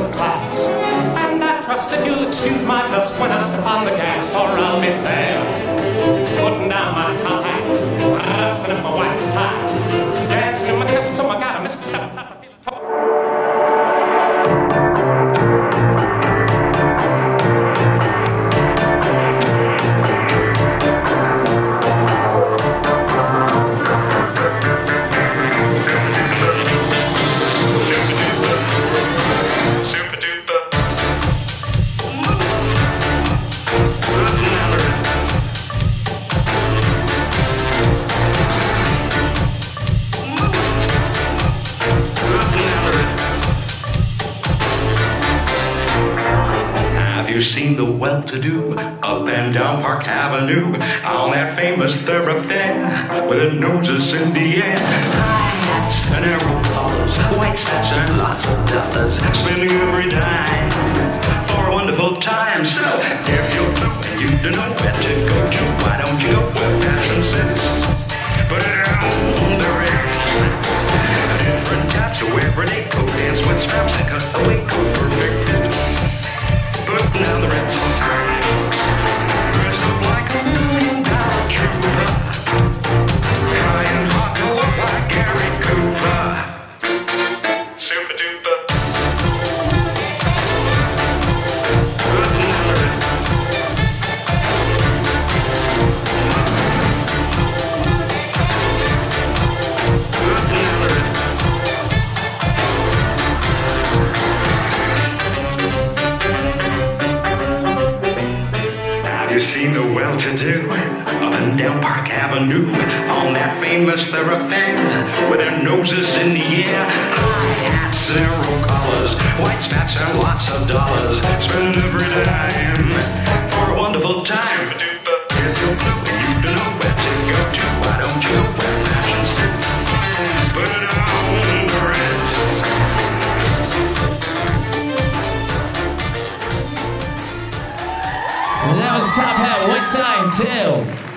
class. And I trust that you'll excuse my dust when I step on the gas, or I'll be there. You seen the well-to-do up and down Park Avenue on that famous thoroughfare with the noses in the air? High hats and arrow collars, white spats and lots of dollars, spending every dime for a wonderful time. So if you're blue and you don't know where to go to, why don't you go where passion sits? Put it on the Ritz. Different types of everyday you seen the well-to-do up and down Park Avenue on that famous thoroughfare with their noses in the air? High hats, arrow collars, white spats, and lots of dollars. Spend every dime for a wonderful time. That was top hat, tie, and tail.